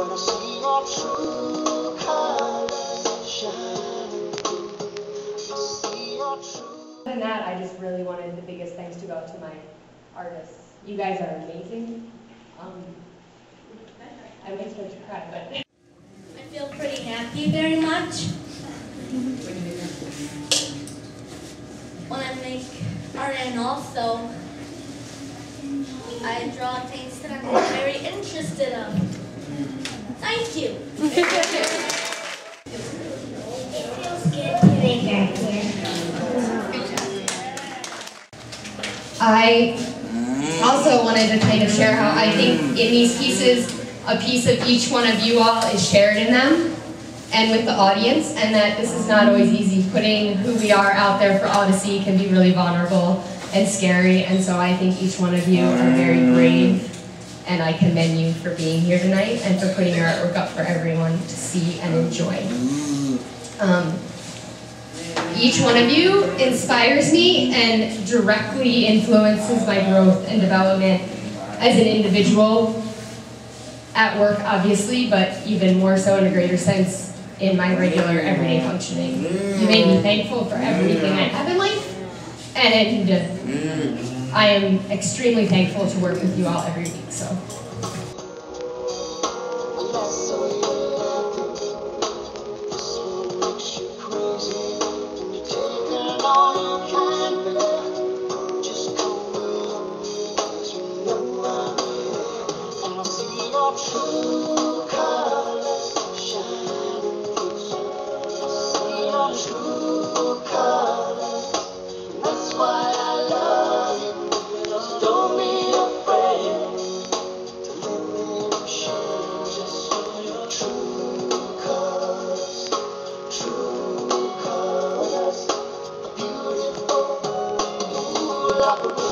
I true colors shining. Other than that, I just really wanted the biggest thanks to go to my artists. You guys are amazing. Um, I'm start to cry, but. I feel pretty happy very much. when I make art and also I draw things I also wanted to kind of share how I think in these pieces, a piece of each one of you all is shared in them and with the audience, and that this is not always easy. Putting who we are out there for see can be really vulnerable and scary, and so I think each one of you are very brave, and I commend you for being here tonight and for putting your artwork up for everyone to see and enjoy. Um, each one of you inspires me and directly influences my growth and development as an individual, at work obviously, but even more so in a greater sense in my regular everyday functioning. You made me thankful for everything I have in life, and I am extremely thankful to work with you all every week. So. True. love.